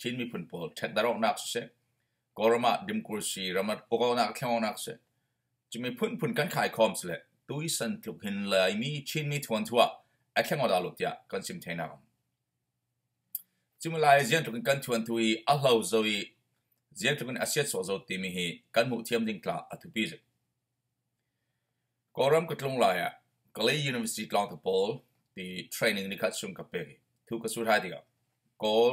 ชินมีผลปอลเช็ดดารอกนักเสกกอรมาดิมกุลซีรามัดปกอนักเขงอนักเสกจิมีพุ่นพุ่การขายคอมสเลตุยสันทุกหินเลยมีชินมีทวนทัวไอเขงอดาลุตยะกันซิมเทนามจิมลายเจียนตุกกันทวนทุยอัลลาวโซยเจียนตุกอาเซียสโซอตีมีเฮกันมุเทียมดิงกลาอธุปิจกอรมกตลงลายอะกลียูนิเวอร์ซิตี้ลองทับปอลที่เทรนนิ่งนี่คัดซุ่กับเปรีทุกกสุนหายดีกับกอล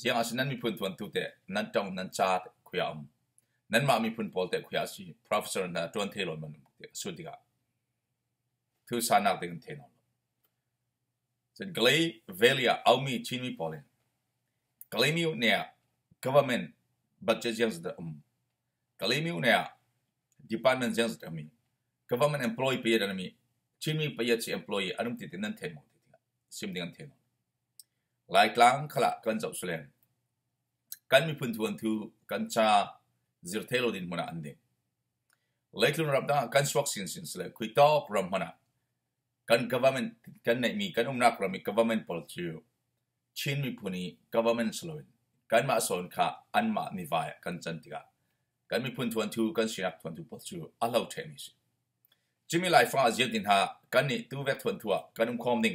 เจียงอาชินั้นมีพุนทวนทุเตนั่นจองนั่นจาดขยามนั้นมามีพุนโอลเตขยาชี professor นั้นจวนเทลมันสุดที่กะทุสานักเด็กเทนอลจันกลยเวลียเอามีชินมีโพลินกลยมิวเนี่ย government budget ยังสุดอมเกลยมิวเนี่ย department ยังสุดอมี government employee ไปยันมีชินมีไปยันชี employee อารมณ์ติดนั่นเทนหมดที่กะซิมดิ่งเทนอล หลายครั้งขละกันจับสุเลนกันมีพื้นทวนทูกันชาจิรเทโลดินมันอันเดงเล็กลุนรับดังกันสวักสินสินสเลคุยตอกรำมันกัน government กันในมีกันอุ้มนักรามี government policy ชินมีพูนี government สโลนกันมาสอนข้าอันมามีวายกันจันติกากันมีพื้นทวนทูกันสินักทวนทู policy อัลลอฮ์เทมิสจิมีไลฟ์ฟังอาเจียดินฮากันนี่ตูเวกทวนทัวกันอุ้มคอมดิ้ง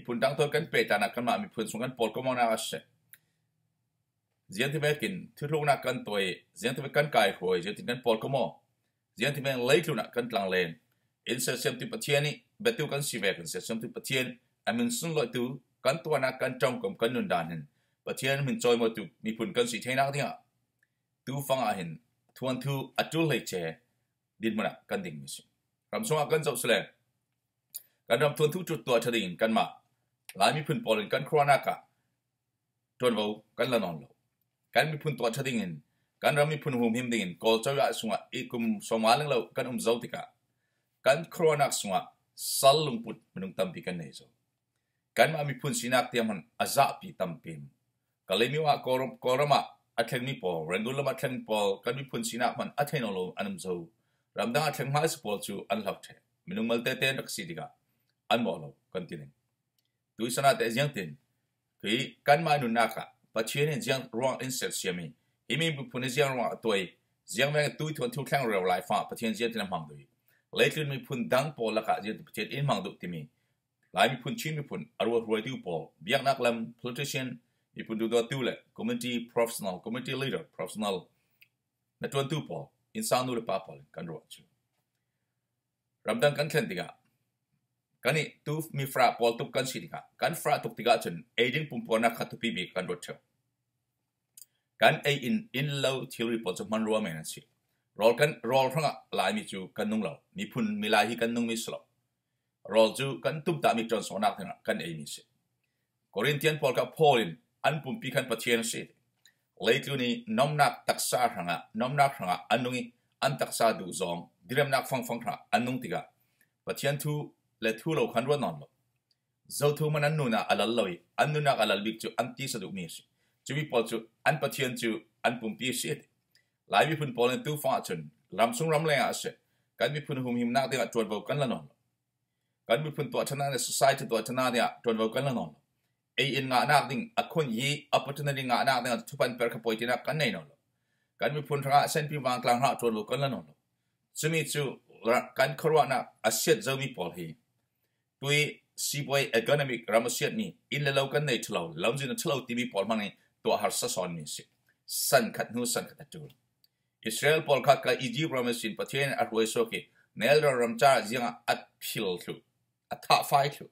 nung betu kan si mekin. Kan umrak ram sung ram le mo. Kan na tuana ki pa ne pi pasal kan ne nak stokin. Tangka kan ngana kan man na. Kan pe teo na มีพุนตั้งตัวกันเปตานักกันมามีพุนสงกันปอลก็มองน่าเสเจียนที่แม่กินทุกลูกนักกันตัวเจียนที่แม่กันกายหวยเจียนที่กันปอลก็มองเจียนที่แม่เล็กลูกนักกันก ลามีพุ่นปอลินกันครัวนักกะตวนบ่กันละนอนลกันมีพุ่นตัวชดิงินกันรามีพุ่นหูมหิมดิงินกอลจอยะสุงะอีกุมสมาลังลกันอุ้มเจ้าติกะกันครัวนักสุงะสัลลุงพุดมนุงตั้มปีกันเนโซกันมามีพุ่นสินักเตียมันอาซาปีตั้มปิมกะเลยมีว่ากอรมกอรมะอัทเทนมีปอลเรนดูลมาอัคเทนปอลกันมีพุ่นสินักมันอัทเทนโลอันอุมเจ้ารำดังอัทเทนมาสปอลจูอันหลับเทมันุ่งมัลเตเตนักสิติกะอันบอลกันติเนง tu sana te jiang tin ki kan ma nu naka pa chien jiang wrong insert siami imi bu phun jiang wrong atoi jiang me tu thon thu khang real life fa pa chien jiang tin mang dui leitlun mi phun dang po la ka jiang pa chien in mang du timi lai mi phun chin mi phun arwa roi tu po biak nak lam politician mi phun du do tu le community professional community leader professional na tuan tu po insan nu le pa po kan ro chu ramdang kan khen tiga kani tu mi fra pol tu kan si tiga kan fra tu tiga chen aging pum pona kha tu pi bi kan ro chu kan a in in low theory po chu man ro me na si rol kan rol thanga lai mi chu kan nung lo mi phun mi lai hi kan nung mi slo rol chu kan tum ta mi ton so nak thanga kan a mi si Corinthian Paul ka Paulin an pum pi kan pathian si leitu ni nom nak taksa thanga nom nak thanga anungi an taksa du zong direm nak fang fang thanga anung tiga pathian thu และทุเราขันรัวนอนมั้งจะทุมันนั่นนู่นน่ะอัลลอฮ์เลยอันนู่นน่ะอัลลอฮ์บิกจูอันที่สุดมีสิจูบีพอจูอันปัจเจียนจูอันปุ่มพีสิทธิ์หลายวิพุนพอเลนตู้ฟ้าชนรำซุ่งรำแรงอาเสะการวิพุนหุ่มหิมนักเดียกจวนเบากันละนอนการวิพุนตัวชนะในสุสัยจตัวชนะเดียกจวนเบากันละนอนเอียนงานักดิ่งอักขนยีอัปปุนนิงานักดิ่งทุพันเปรคปอยที่นักกันในนอนการวิพุนทางเส้นพิมพ์วางกลางหาจวนเบากันละนอนจึงมีจูการครัวน่ะอาเสะจะมีพอเฮ ตุยซีบวยเอกอนมิกรามเสียนี่อินเลวกันในทลาวลำจินทลาทีวีพอลมังนตัวฮาร์สซอนมิสิสันขัดนูสันขัดจูอิสราเอลพอลคักกับอียิปต์รามสินประเทศอัลวัยโซกิเนลรารมจาร์จิงอัดพิลทุอัฐาไฟทุ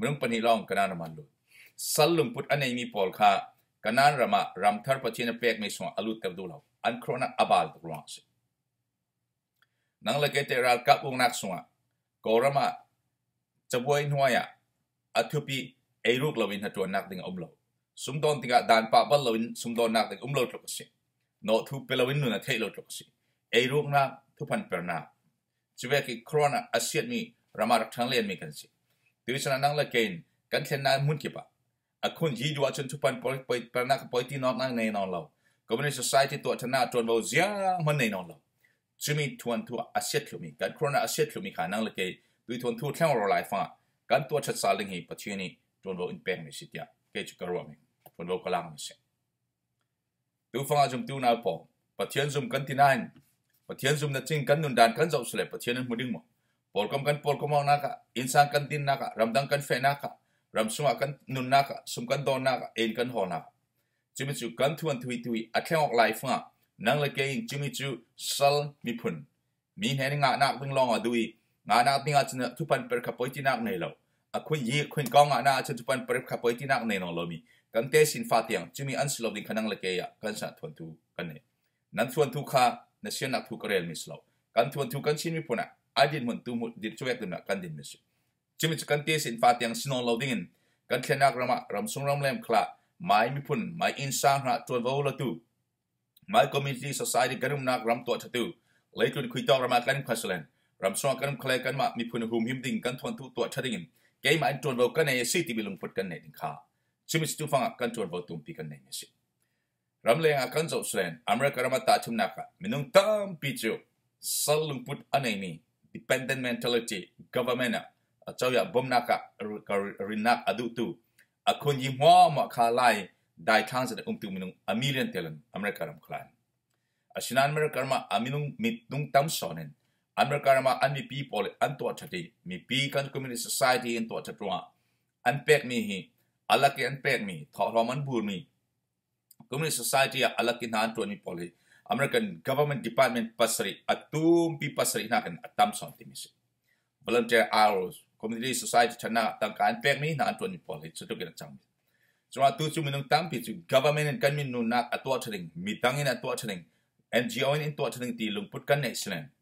มึงปนิลองกันนานมานลุสัลลุมพุทอันนี้มีพอลค่ากันนานรามารำทาร์ประเทศเปียกไม่ส่งอัลุตเตบดูลาวอันโครนักอบาลตุกรองสินั่งเล็กเตอร์รัลกับวงนักส่งกอรมา จะบวยนัวอะอัฐุปีไอรุกลวินหัดวนนักดึงอุ้มโลาสมดอนติกาดานปะบัลลวินสมดอนนักดึงอุ้มเราตรกสิโนทุเปลวินนุนเทโลตรกสิไอรุกนักทุพันเปรนาจีเวกิครอนะอาเซียนมีรามารักทั้งเลียนมีกันสิดิวิชนังละเกณฑ์กันเทนนามุนกี่ปะอคุณยี่ดวชนทุพันปอยปอยปรนากปอยที่นอกนั่งในนอนเรา community society ตัวชนะจนเราเสียงมันในนอนเราจึมีทวนทัวอาเซียนลุมีกันครอนะอาเซียนลุมีขานังละเกณฑ์ tu tuan thu thang ro lai fa kan to chat sa ling hi pachini tuan bo in pek mi si tia ke chu ka ro mi tuan bo kalang mi si tu fanga zum tu na po pathian zum kan tinan pathian zum na ching kan nun dan kan zau sule pathian an muding mo por kam kan por kom na ka insan kan tin na ka ramdang kan fe na ka ram sunga kan nun na ka sum kan don na ka en kan ho na chimi chu kan thuan thui thui a theng ok lai fanga nang la ke in chimi chu sal mi phun mi he nga na bing long a dui งานาปิงอาชนะทุพันเปิดขับไปที่นักในเราคุณยีคุณกองงานอาชนทุพันเปิดขับไปที่นักในน้องเรามีกันเตสินฟาเตียงจึงมีอันสลบดิ้งขนังละเกียกันสัตว์ทวนทุกันเนี่ยนั้นทวนทุกข์นั่นเชียนักทุกเรียนมิสลาวกันทวนทุกันชินมีปุ่นอะอดีตมันตุ่มดดิช่วยกันนักกันดินมิสจึงมีกันเตสินฟาเตียงสินองราดิ้งกันเชี่ทนักรามะรำสงรำเล่มคลาไม่มีปุ่นไม่อินสร้างหะชวนวัวละตูหม่คอมมิชชั่นสังคมกรุณารัมตัวชัตุเลยคุณคุยต่อรามะกันพัสเลน รำสองกันคลายกันมามีพูนหุ่มหิมดิ่งกันทวนทุกตัวชัดดิ่แกมาอันจวนเบากันในสิที่มีลงปดกันในดิ่งข้าชิมิสตูฟังกันจวนเบาตุ่มปีกันในเมสิรำเลียงกันจบสเลนอเมริการมาตาชุมนักมินุงตามปีจูสลุงลงปดอันนี้ dependent mentality government เจ้าอย่าบ่มนักการรินักอดุตูอคนยิ้มว่ามาคาไลได้ทั้งจดอุ้มตูมินุงอเมริกันเทลันอเมริการมคลานอาชินันอเมริกามามินุงมิดนุงตามสอนเอง to ke an ro mi se kan i kri fa sin sin a chen kan ma hi lai tun eng nan si ti ding fel na ke kwa khang tu du don na tang don na ke pa chen thon ni ti ne fe tlang mi kan na society kan na community society a to chatu mi lai nun dan hi jiang tin nungi jiang te ve kan nga ding hi jiang tin kan tuan ding hi jiang tin mi mi dang ra than na kan nung ning ti mi chu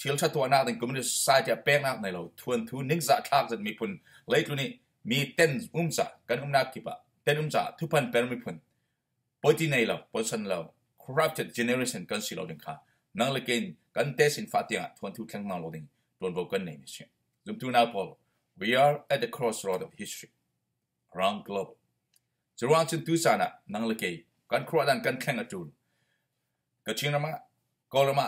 ทิลชาตัวนากใงกลุ่มนี้สายจะแป้งนักในเราทวนทุนิกจะทักจะมีพุ่นเลยทุนี้มีเต้นอุ้มจะกันอุ้มนักกี่ปะเต้นอุ้มจะทุพันเป็นมีพุนปอยที่ในเราปอยสันเรา corrupted generation กันสิเราดึงค่ะนั่งเลยกินกันเตสินฟาติงทวนทุแข่งนั่งเราดึงโดนบอกกันในมิชชั่นจุดที่น่าพอ we are at the crossroad of history around globe จะวางชินทุสานะนั่งเลยกินกันครัวดังกันแข่งกันจูนกระชิงระมะกอละมะ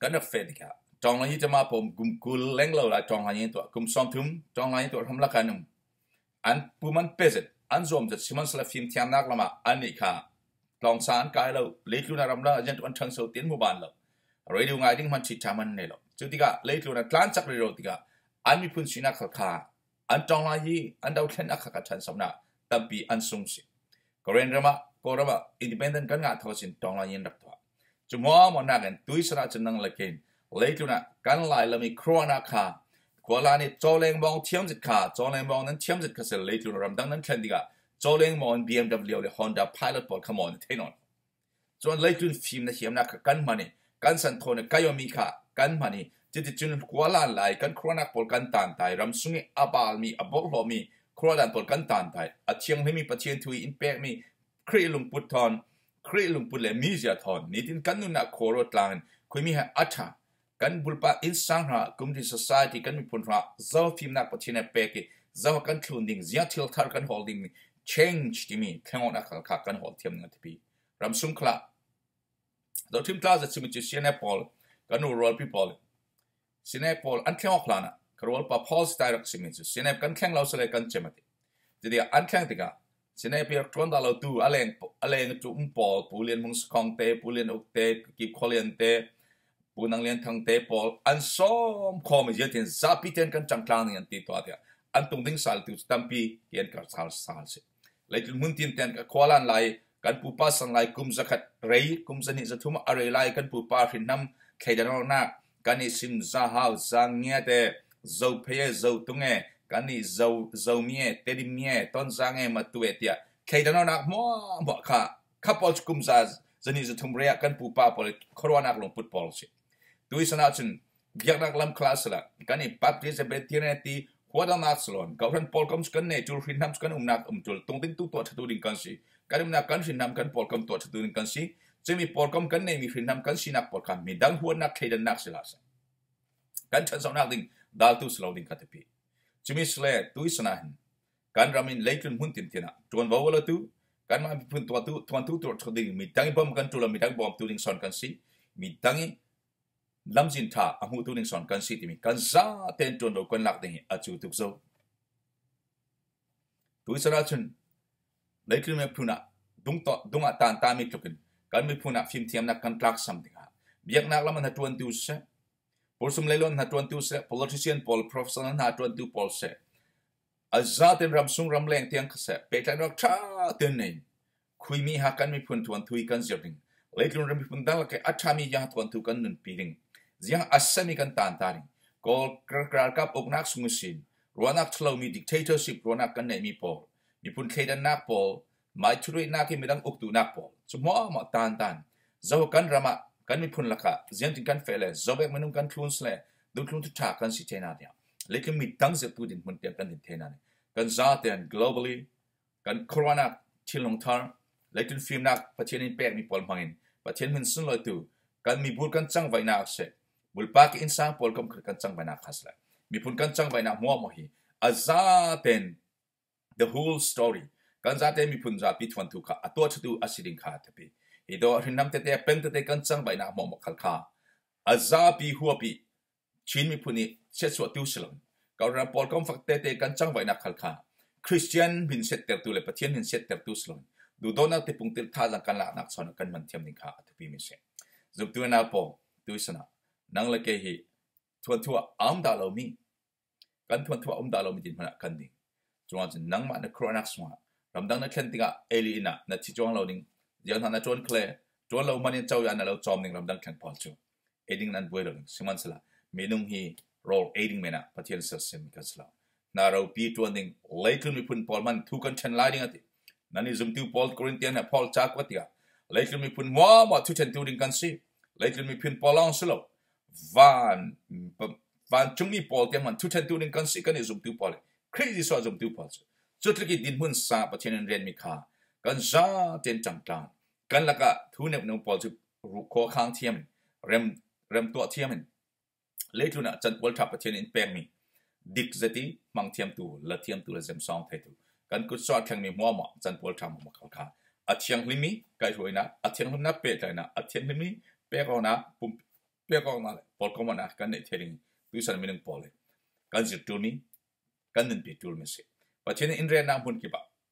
กันเฟดค่ะจองเลยจะมาผมกุมกุลเล้งเราละจองหายตัวกุมซอมทุมจองหายตัวทำละกันนุ่มอันปูมันเปเซอันซอมจะชิมันสลับฟิมเที่นักละมาอันนี้ค่ะลองสารกายเราเลี้ยงนารำละยันตันชังเซลเตียนหมู่บ้านเราเรื่องงานดิ้งมันชิดชามันเนี่ยเราจุดที่ก้าเลี้ยงนากลานจักรเรือที่ก้าอันมีพุ่นชินักขะาอันจองลายีอันดาวแค่นักขะขัดชันสำนักตั้มปีอันสูงสิก็เรียนรำมาก็รำมาอินดิเพนเดนต์กันงานทอสินจองลายีนักตัว จุมัวมันนักกันตุยสระจันนังเล็กนเลยตัวนั้นกันหลายละมีครัวนักขาขวาลานี่จอเลงมองเทียมจิตขาจอเลงมองนั้นเทียมจิตขาเสร็จเลยตัวนั้นรำดังนั้นแค่ดีกะจอเลงมอง BMW หรือ Honda Pilot บอลขมอนเทนอนจนเลยตัวฟิล์มนะเทียมนักกันมันนี่กันสันโทนกายมีขากันมันนี่จิตจุนกวลานไลกันครัวนักปอลกันตันไตรำสุงอับาลมีอบกโลมีครัวดันปอลกันตันไตอาเชียงไม่มีปะเชียนทุยอินเปกมีครีลุงปุตทอน ครีลุงปุเลมีเสียทอนนี่ถึงกันนุนักโครตลานคุยมีให้อัชากันบุลปาอินสังหะกุมดิสังสัยที่กันมีผลฟ้าจ้าฟิมนักปฏิเนเปกิเจ้ากันทุนดิ้งเสียทิลทาร์กันฮอลดิ้ง change ที่มีแค่งอนอักขากันฮอลเทียมนันทีพีรำสุนคลาเราทีมคลาสจะมีจิตเสีเนปอลกันนูรอลพี่ปอลสิเนปอลอันแค่งอคลานะครัวปาพอลสไตล์รักสิมิจิเสียเนปกันแข่งเราสลายกันเจมติเดี๋ยวอันแข่งติกา สินเปียกทวนตาเราดูอะไรอะไรจุ่มปอปูเรียนมุงสกองเตปูเรียนอุกเตกิบคอเรียนเตปูนังเรียนทางเตปออันซ้อมคอมเยอะที่นซาปิเทียนกันจังกลางเนียนตีตัวเดียอันตรงดิ้งสาลติวตั้มปีเกียนกับสาลสาลสิเลยจุดมุ่งที่เทียนกับควาลันไลกันปูป้าสังไลกุมสักัดเรยกุมสนิสทุ่มอะไรไลกันปูป้าหินน้ำเคยดันเอาหน้ากันอิสิมซาฮาวซางเงียเตเจ้าเพียเจ้าตุงเอ นมีรินนำกันสินักปอลกัมมีดังหัวนักเคดันนักสิลาสกันฉันสอนนักดิ่งดาลตุสลาดิ่งคัตปีจะมีสเลตุยสนาหินการรามินเล็กจนหุ่นตินตินะจวนบ่าวละตุการมาพินตัวตุทว นตุตัวชัดดิ่งมีดังบอมกันจุลมีดังบอมตุดิ่งสอนกันสิมีดัง lam jin tha a mu tu ning son kan si ti mi kan za ten ton do kan lak ding a chu tuk zo tu sara chun lai tu me phuna dung to dung a tan ta mi tukin kan mi phuna phim thiam na kan tlak sam ding ha biak nak lam na tuan tu se por sum leilon na tuan tu se politician pol professional na tuan tu pol se a za ten ram sung ram leng tiang khase pe tan rak tha ten nei khui mi ha kan mi phun tuan thui kan zir ding lai tu ram mi phun dang la ke a tha mi ya tuan tu kan nun pi ding ziang asami kan tan tani kol krar kap ok nak sumusin ruanak tlo mi dictatorship ruanak kan nei mi pol mi pun khedan nak pol mai thrui nak ki midang ok tu nak pol chmo ma tan tan zo kan rama kan mi pun laka ziang tin kan fele zo bek manung kan thlun sle du thlun tu tha kan si chena dia lekin mi tang se tu din mun te kan din thena ne kan za ten globally kan corona thilong thar lekin film nak pathianin pek mi pol mangin pathian min sun lo tu kan mi bur kan chang vai nak se mulpa ki insa pol kom kan chang bana khasla mi pun kan chang bana mo mo hi aza ten the whole story kan za te mi pun za pi thwan tu kha ato chatu asiding kha te pi ปีโดรินน้ำเตเตเป็นเตเตกันจังใบหน้ามองมขัลคาอาซาปีหัวปีชินมิพุนิเชสวดติวสลงการรับปอลก็ฟักเตเตกันจังใบหน้าขัลคาคริสเตียนมินเซตเตอร์ตูเลปเทียนมินเซตเตอร์ตูสลงดูโดนักติปุงติลท่าจังกันละนักสอนกันมันเทียมนิคาอัตพีมิเซจุดตัวนาปอตัวสนะนังละเกฮีทวนทัวอัมดาลามีกันทวนทัวอัมดาลามีจินพนักกันดิจงจวนจินนังมาในครัวนักสวาลำดังนักเล่นติกาเอลีน่ะนัดชิจวงเราดิง na po tu sana nang la ke hi thua thua am da lo mi kan thua thua am da lo mi din mana kan ding chuan chin nang ma na kronak swa ram dang na khen tinga eli ina na chi chuang lo ding yang na chuan kle chuan lo mani chau ya na lo chom ning ram dang khen pal chu eding nan boi lo siman sala me nung hi role aiding mena pathian sa sim ka sala na ro pi chuan ding leikun mi pun pol man thu kan chen lai ding ati nani zum tu pol corinthian na pol chak watia leikun mi pun wa ma thu chen tu ding kan si leikun mi pun polong silo van van chung mi pol te man tu chen tu ning kan si kan zum tu pol crazy so zum tu pol chut li din hun sa pa chen ren mi kha กันซาเจนจังจังกันละก็ทุนเนี่ยน้องพอลจะรู้ข้อข้างเทียมเริ่มเริ่มตัวเทียมเลยทุนอะจันวอลทับประเทศอินเปียงนี่ดิกจะตีมังเทียมตัวละเทียมตัวละเซมซองไทยตัวกันกุศลแข่งมีมัวหมอจันวอลทับมาเขาค่อาเทียงลิมีไกช่วยนะอาเทียงลิมนะเปิดใจนะอาเทียงลิมีเปียกเอานะปุ่มเปียกเอานะพอลก็มานะกันในเทียงตุสันมีนึงพอลเลยกันจุดตัวนี้กันนึงปิดตัวม่เสิประเทศอินเดียนางพุ่นกี่บา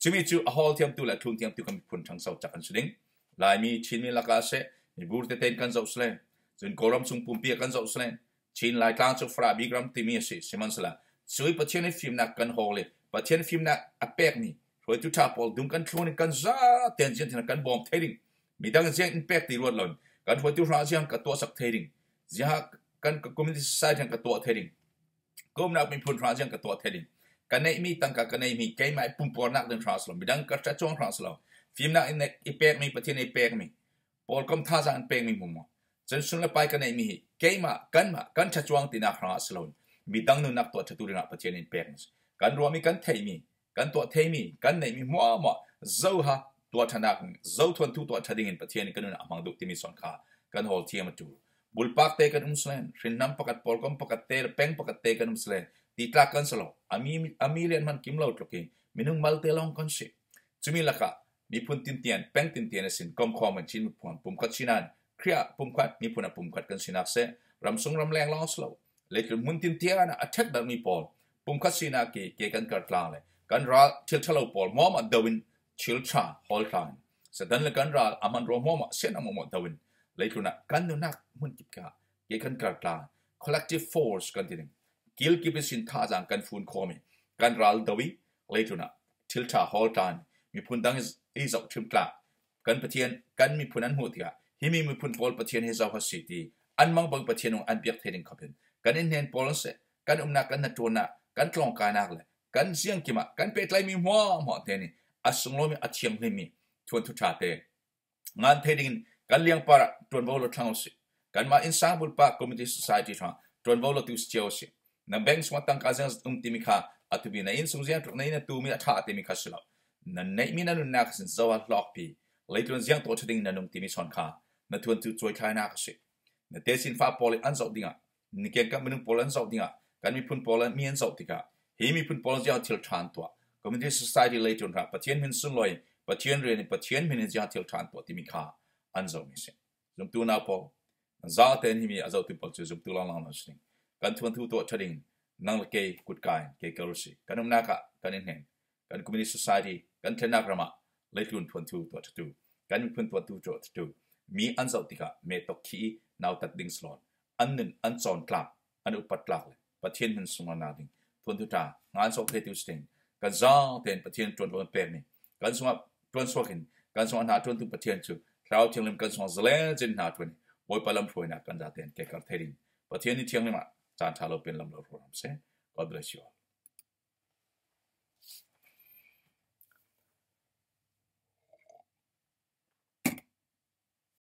chumi chu a hol thiam tu la thun thiam tu kam pun thang sau chakan suding lai mi chin mi la ka se mi bur te ten kan zau sle zun koram sung pum pia kan zau sle chin lai tang chu fra bi gram ti mi si siman sala chui patchen film na kan hole patchen film na a pek mi thui tu cha pol dum kan thun kan za ten jen tin kan bom thading mi dang jen in pek ti ruat lon kan thui tu ra jen ka to sak thading zia kan community society kan to thering kom nak min pun trans yang ka to thering kan nei mi tang ka kan nei mi kai mai pum por nak den translom bidang ka cha chong translom phim nak in ipek mi pathin ipek mi pol kom tha san pek mi mum chen sun la pai kan nei mi kai ma kan ma kan cha chuang ti na translom mi dang nu nak to cha tu na pathin ipek kan ro mi kan thei mi kan to thei mi kan nei mi mo mo zo ha ตัวทนักเจ้าทวนทุตัวทดิ่งประเทศนี้กันนะมังดุติมีสอนขากันโฮลเทียมจู bulpak te kan umslen rinnam pakat polkom pakat te peng pakat te kan umslen ti tlakan salo ami ami len man kimlo tloki minung malte long kon si chumi laka mi pun tin tian peng tin tian sin kom khom man chin pum pum khat chinan kria pum khat mi puna pum khat kan sinak se ram sung ram leng long slo le mun tin tian attack da mi pol ปุ่มคัสซีนากีเกกันกัดลาเลยกันราทิลทะเลปอลมอมาดวินชิลชาฮอลทานสดันเลยกันราอามันรอมอมาเซนอมมาดวินเลยทุนักกันนุนักมุนกิบกาเกกันกัดลา collective force กันทีนึง กิลกิบิสินท่าจังกันฟูนคอมีกันราลดวิเลยทุนักทิลชาฮอลทานมีพุนดังอิสอกทิมกลากันปะเทียนกันมีพุนันหูติกาฮิมีมีพุนพอลปะเทียนเฮซาวฮัสซิตีอันมังบังปะเทียนองอันเบียกเทดิงคับเป็นกันอินเฮนพอลเซกันอุมนักกันนัตัวนักกันกลองการนักเลยกันเสียงกิมากันเป็ดไลมีหัวหมอเทนี่อาสงโลมีอาเชียงเลมีทวนทุชาเตงานเทดิงกันเลี้ยงปลารวนบอลล์ทั้งสิกันมาอินซาบุลปาคอมมิตี้สังคมทางตวนบอลตุสเจียวสินับแบงค์สมัตังกาเซนส์อุมติมิคาอัตุสเซียนตรงนี้าสิ ดิงนันนุมติมิชอนคานัทวนตุจอยคายนักสินัเตสินฟ้าพอลิอันสอบดิงะนี่เกี่ยวกับมันพอลิอันสอบดิงะกันมีพุนพอลิมีอันสอบดิกะ hi mi pun pol ja til tran to community society later on ra patien min sun loi patien re ni patien min ja til tran to ti mi kha an zo mi se zum tu na po za te ni mi azo tu pol chu zum tu la la na sing kan thun tu to chading nang ke kut kai ke ke rusi kan um na ka kan in hen kan community society kan thena krama later on thun tu to tu kan mi pun to tu to tu mi an zo ti ka me to ki naw tat ding slot an nin an chon klak an upat klak patien min sunga na ding วนทุตางานสอบเพติวสติงกันจ้าเป็นประเทศจวนวันเป็นนี่กันสมับจวนสวกินกันสมับนาจวนตุประเทศชูเราเทียงลิมกันสมับเล่จินนาจวนบอยปลัมพวยนักกันจะเต็นเกี่ยวกับเทดิงประเทศนี้เทียงลิมจานทาโลเป็นลำเราพร้อมเซ่ God bless you all